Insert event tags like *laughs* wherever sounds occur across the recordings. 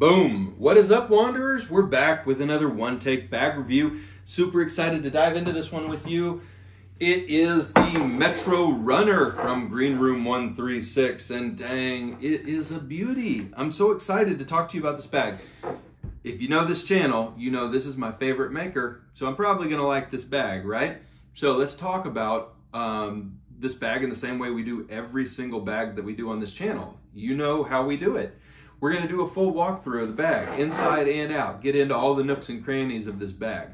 Boom! What is up, Wanderers? We're back with another one take bag review. Super excited to dive into this one with you. It is the Metrorunner from Greenroom 136, and dang, it is a beauty. I'm so excited to talk to you about this bag. If you know this channel, you know this is my favorite maker, so I'm probably gonna like this bag, right? So let's talk about um, this bag in the same way we do every single bag that we do on this channel. You know how we do it. We're gonna do a full walkthrough of the bag, inside and out, get into all the nooks and crannies of this bag.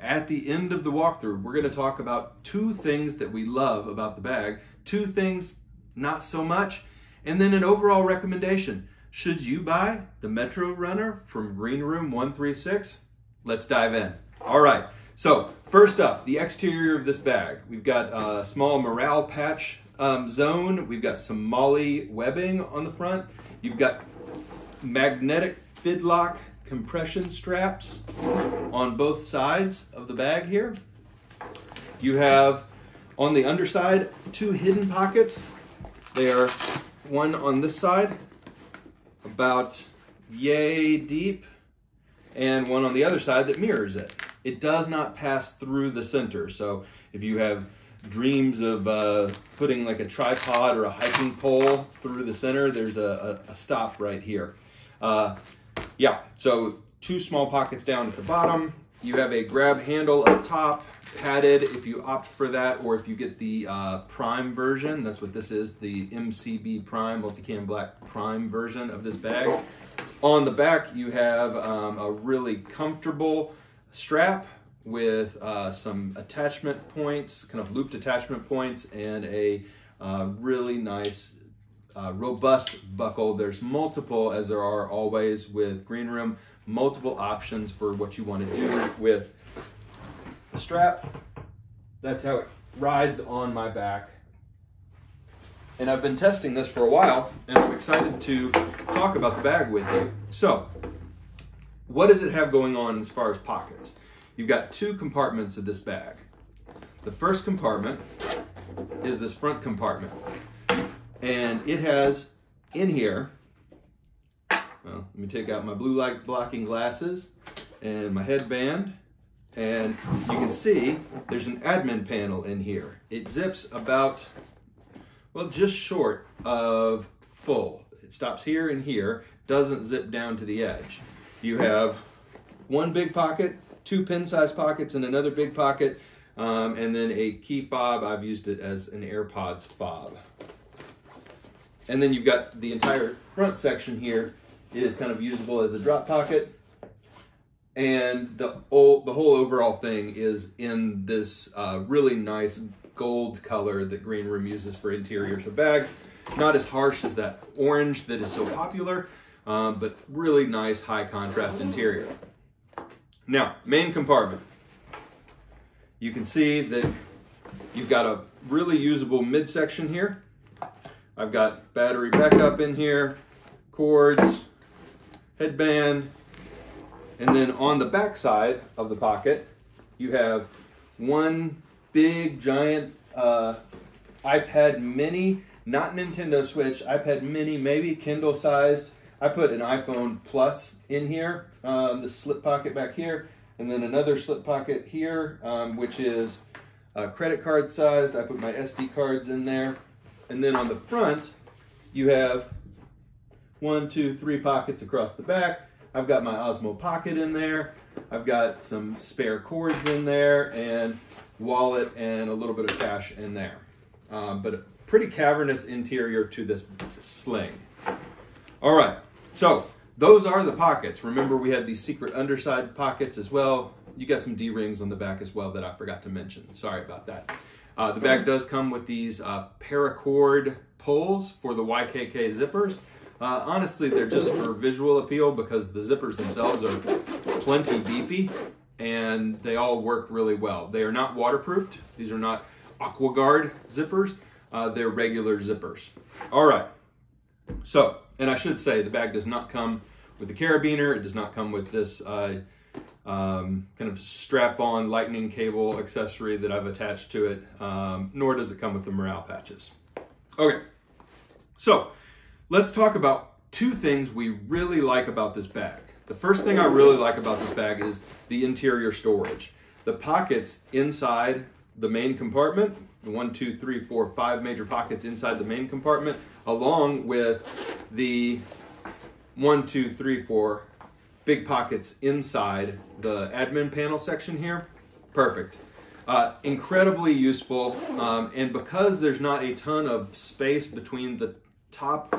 At the end of the walkthrough, we're gonna talk about two things that we love about the bag, two things not so much, and then an overall recommendation. Should you buy the Metrorunner from Greenroom 136? Let's dive in. All right, so first up, the exterior of this bag. We've got a small morale patch um, zone. We've got some MOLLE webbing on the front. You've got magnetic Fidlock compression straps on both sides of the bag here. You have on the underside two hidden pockets. They are one on this side, about yay deep, and one on the other side that mirrors it. It does not pass through the center. So if you have dreams of uh, putting like a tripod or a hiking pole through the center, there's a, a, a stop right here. Uh, yeah, so two small pockets down at the bottom. You have a grab handle up top, padded if you opt for that, or if you get the uh, Prime version, that's what this is, the MCB Prime, Multicam Black Prime version of this bag. On the back, you have um, a really comfortable strap with uh, some attachment points, kind of looped attachment points, and a uh, really nice uh, robust buckle. There's multiple, as there are always with Greenroom, multiple options for what you want to do with the strap. That's how it rides on my back. And I've been testing this for a while, and I'm excited to talk about the bag with you. So, what does it have going on as far as pockets? You've got two compartments of this bag. The first compartment is this front compartment and it has in here, well, let me take out my blue light blocking glasses and my headband. And you can see there's an admin panel in here. It zips about, well, just short of full. It stops here and here, doesn't zip down to the edge. You have one big pocket, two pin size pockets, and another big pocket, um, and then a key fob. I've used it as an AirPods fob. And then you've got the entire front section here is kind of usable as a drop pocket. And the whole, the whole overall thing is in this uh, really nice gold color that Greenroom uses for interiors of bags. Not as harsh as that orange that is so popular, um, but really nice high contrast interior. Now, main compartment. You can see that you've got a really usable midsection here. I've got battery backup in here, cords, headband, and then on the back side of the pocket, you have one big giant uh, iPad mini, not Nintendo Switch, iPad mini, maybe Kindle sized. I put an iPhone Plus in here, um, the slip pocket back here, and then another slip pocket here, um, which is uh, credit card sized. I put my SD cards in there. And then on the front, you have one, two, three pockets across the back. I've got my Osmo Pocket in there. I've got some spare cords in there and wallet and a little bit of cash in there. Um, but a pretty cavernous interior to this sling. All right, so those are the pockets. Remember we had these secret underside pockets as well. You got some D-rings on the back as well that I forgot to mention. Sorry about that. Uh, the bag does come with these uh, paracord pulls for the YKK zippers. Uh, honestly, they're just for visual appeal because the zippers themselves are plenty beefy and they all work really well. They are not waterproofed. These are not AquaGuard zippers. Uh, they're regular zippers. All right. So, and I should say the bag does not come with the carabiner. It does not come with this uh, um, kind of strap-on lightning cable accessory that I've attached to it, um, nor does it come with the morale patches. Okay, so let's talk about two things we really like about this bag. The first thing I really like about this bag is the interior storage. The pockets inside the main compartment, the one, two, three, four, five major pockets inside the main compartment, along with the one, two, three, four big pockets inside the admin panel section here. Perfect. Uh, incredibly useful, um, and because there's not a ton of space between the top,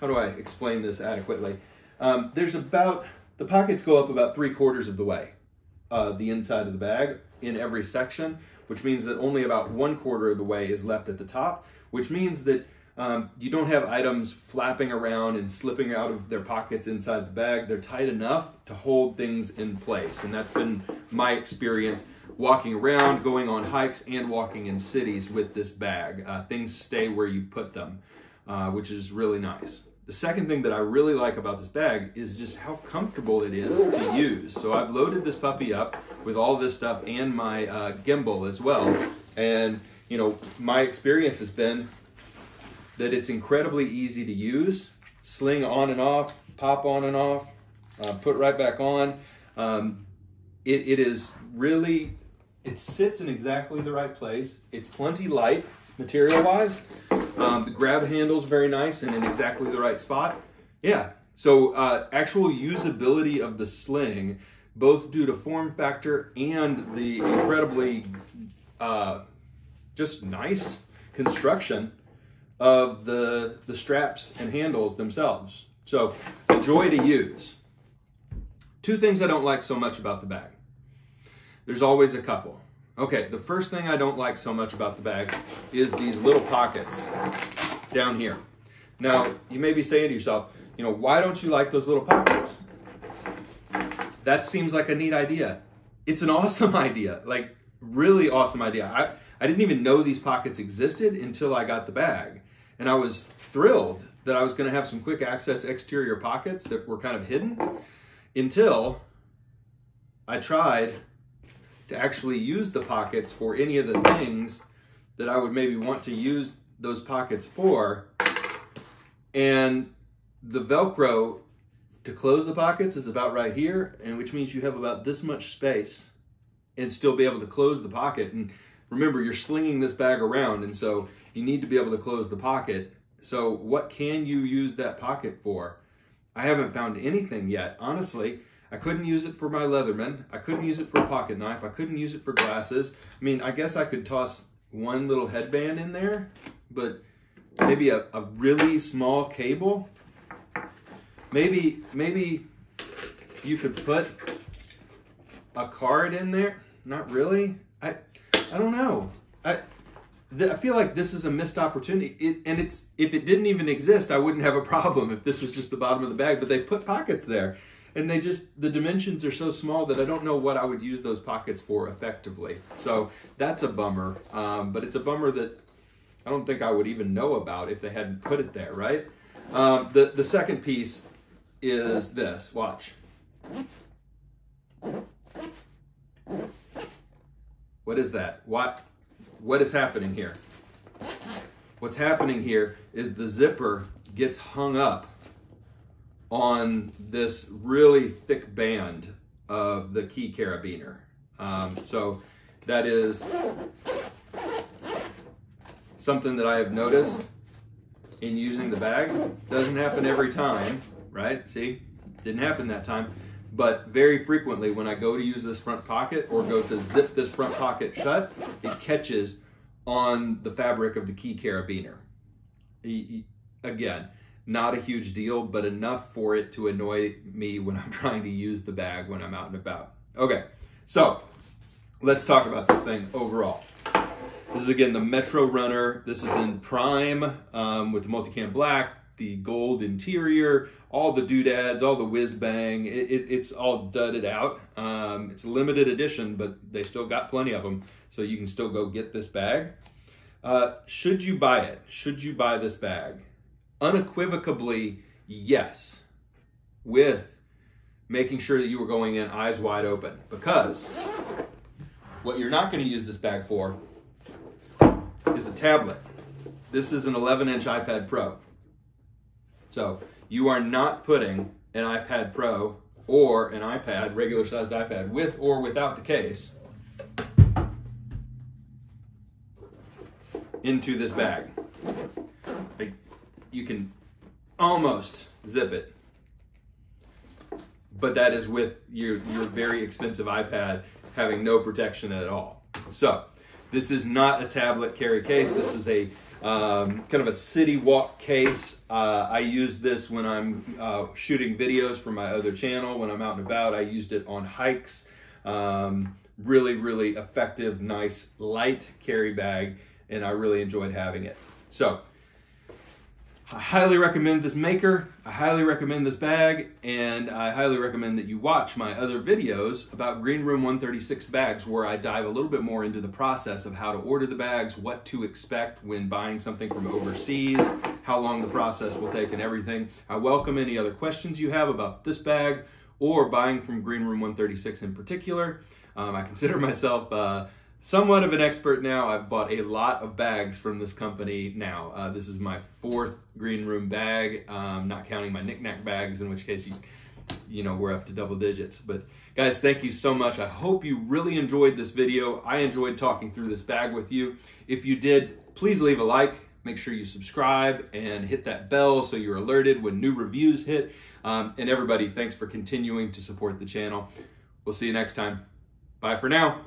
how do I explain this adequately? Um, there's about, the pockets go up about three quarters of the way, uh, the inside of the bag in every section, which means that only about one quarter of the way is left at the top, which means that um, you don't have items flapping around and slipping out of their pockets inside the bag. They're tight enough to hold things in place. And that's been my experience walking around, going on hikes, and walking in cities with this bag. Uh, things stay where you put them, uh, which is really nice. The second thing that I really like about this bag is just how comfortable it is to use. So I've loaded this puppy up with all this stuff and my uh, gimbal as well. And, you know, my experience has been that it's incredibly easy to use. Sling on and off, pop on and off, uh, put right back on. Um, it, it is really, it sits in exactly the right place. It's plenty light material wise. Um, the grab handle is very nice and in exactly the right spot. Yeah, so uh, actual usability of the sling, both due to form factor and the incredibly uh, just nice construction of the, the straps and handles themselves. So a joy to use. Two things I don't like so much about the bag. There's always a couple. Okay, the first thing I don't like so much about the bag is these little pockets down here. Now, you may be saying to yourself, you know, why don't you like those little pockets? That seems like a neat idea. It's an *laughs* awesome idea, like really awesome idea. I, I didn't even know these pockets existed until I got the bag. And I was thrilled that I was going to have some quick access exterior pockets that were kind of hidden until I tried to actually use the pockets for any of the things that I would maybe want to use those pockets for. And the Velcro to close the pockets is about right here, and which means you have about this much space and still be able to close the pocket. And remember, you're slinging this bag around, and so you need to be able to close the pocket. So what can you use that pocket for? I haven't found anything yet. Honestly, I couldn't use it for my Leatherman. I couldn't use it for a pocket knife. I couldn't use it for glasses. I mean, I guess I could toss one little headband in there, but maybe a, a really small cable. Maybe, maybe you could put a card in there. Not really. I, I don't know. I, I feel like this is a missed opportunity. It, and it's if it didn't even exist, I wouldn't have a problem if this was just the bottom of the bag. But they put pockets there, and they just the dimensions are so small that I don't know what I would use those pockets for effectively. So that's a bummer. Um, but it's a bummer that I don't think I would even know about if they hadn't put it there. Right. Um, the the second piece is this. Watch. What is that? What? What is happening here? What's happening here is the zipper gets hung up on this really thick band of the key carabiner. Um, so that is something that I have noticed in using the bag. Doesn't happen every time, right? See, didn't happen that time. But very frequently, when I go to use this front pocket or go to zip this front pocket shut, it catches on the fabric of the key carabiner. Again, not a huge deal, but enough for it to annoy me when I'm *laughs* trying to use the bag when I'm out and about. Okay, so let's talk about this thing overall. This is again the Metrorunner. This is in prime um, with the multicam black, the gold interior, all the doodads, all the whiz bang. It, it, it's all dudded out. Um, it's limited edition, but they still got plenty of them, so you can still go get this bag. Uh, should you buy it? Should you buy this bag? Unequivocally, yes, with making sure that you are going in eyes wide open. Because what you're not going to use this bag for is a tablet. This is an 11 inch iPad Pro. So you are not putting an iPad Pro or an iPad, regular sized iPad, with or without the case, into this bag. You can almost zip it, but that is with your, your very expensive iPad having no protection at all. So, this is not a tablet carry case. This is a um, kind of a city walk case. Uh, I use this when I'm uh, shooting videos for my other channel. When I'm out and about, I used it on hikes. Um, really, really effective, nice, light carry bag, and I really enjoyed having it. So, I highly recommend this maker, I highly recommend this bag, and I highly recommend that you watch my other videos about Greenroom 136 bags where I dive a little bit more into the process of how to order the bags, what to expect when buying something from overseas, how long the process will take and everything. I welcome any other questions you have about this bag or buying from Greenroom 136 in particular. Um, I consider *laughs* myself uh, somewhat of an expert now. I've bought a lot of bags from this company now. Uh, this is my fourth Greenroom bag, um, not counting my knickknack bags, in which case you, you know, we're up to double digits. But guys, thank you so much. I hope you really enjoyed this video. I enjoyed talking through this bag with you. If you did, please leave a like. Make sure you subscribe and hit that bell so you're alerted when new reviews hit. Um, and everybody, thanks for continuing to support the channel. We'll see you next time. Bye for now.